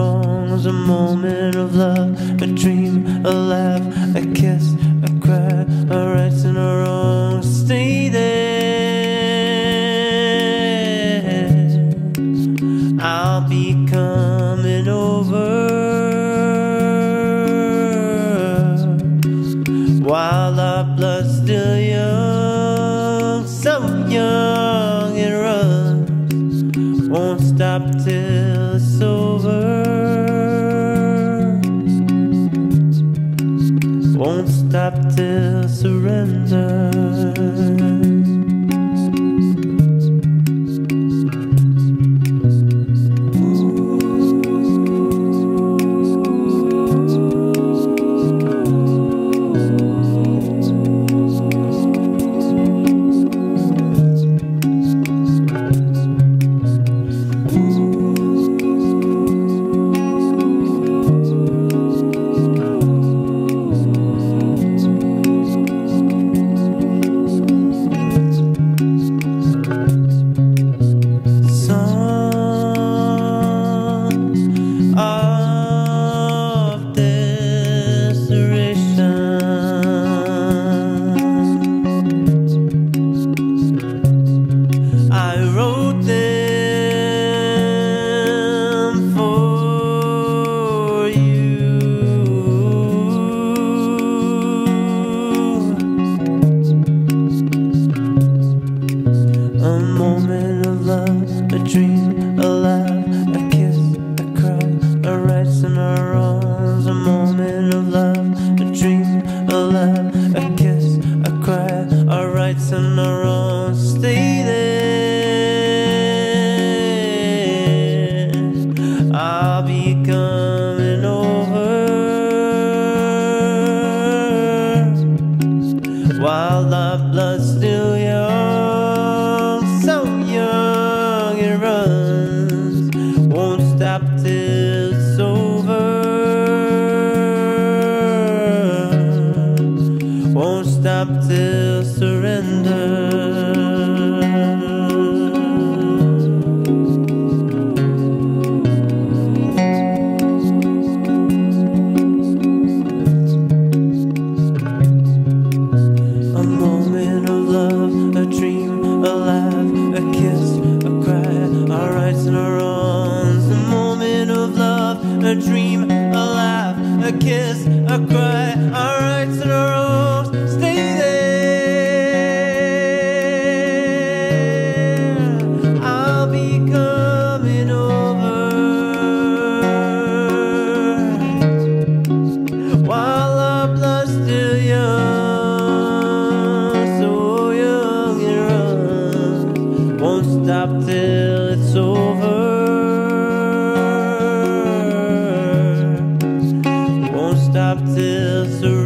wrong a moment of love, a dream, a laugh, a kiss, a cry, a right and a wrong. Stay there. I'll be coming over while our blood's still young, so young. Stop till it's over. Won't stop till surrender. Runs, won't stop till a dream, a laugh, a kiss, a cry, our rights and our baptism.